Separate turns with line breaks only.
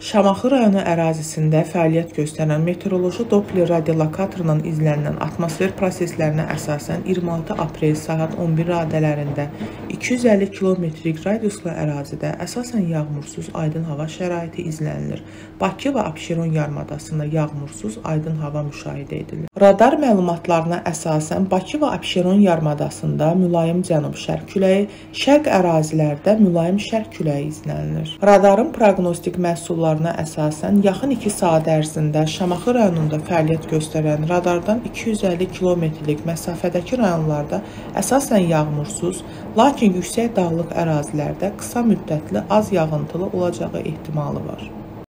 Şamaxı rayonu ərazisində fəaliyyət göstərən meteoroloji Doppler radiolokatorundan izlənilən atmosfer proseslərinə əsasən 26 aprel saat 11 radələrində 250 kilometrlik radiuslu ərazidə əsasən yağmursuz aydın hava şəraiti izlənilir. Bakı və Abşeron yarımadasında yağmursuz aydın hava müşahidə edilir. Radar məlumatlarına əsasən Bakı və Abşeron yarımadasında mülayim cənub-şərq küləyi, şərq ərazilərdə mülayim şərq küləyi izlənilir. Radarın proqnostik məhsulları məlumatlarına əsasən yaxın 2 saat ərzində Şamaxı rayonunda fəaliyyət göstərən radardan 250 kilometrlik məsafədəki rayonlarda əsasən yağmursuz, lakin yüksək dağlıq ərazilərdə qısa müddətli az yağıntılı olacağı ehtimalı var.